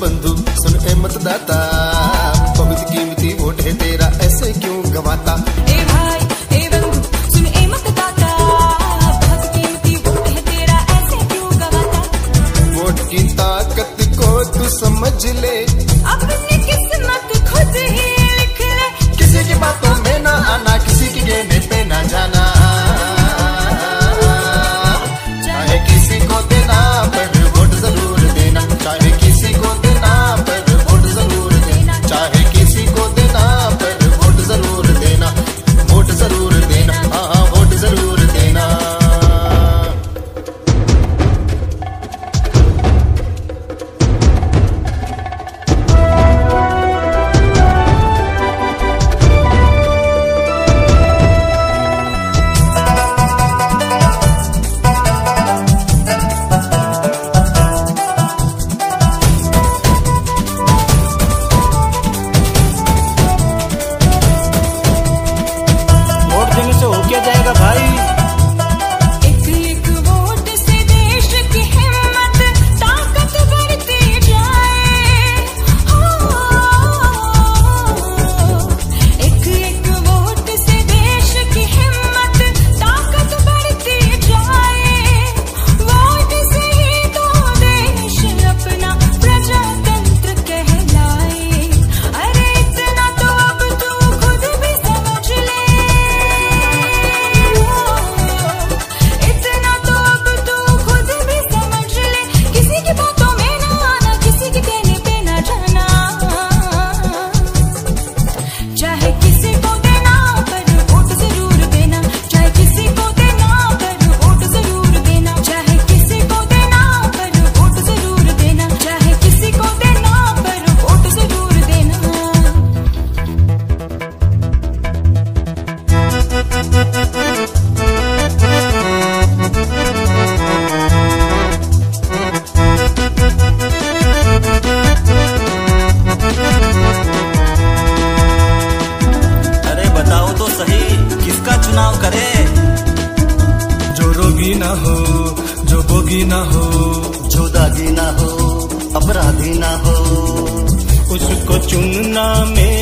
बंधु सुन ए मतदाता बहुत कीमती वोट है तेरा ऐसे क्यों गवाता? ए भाई ए बंधु सुन ए मतदाता बहुत कीमती वोट है तेरा ऐसे क्यों गवाता? वोट की ताकत को तू समझ ले। किस्मत रोगी ना हो जो बोगी ना हो। जो दादी ना हो अपराधी ना हो। उसको चुनना में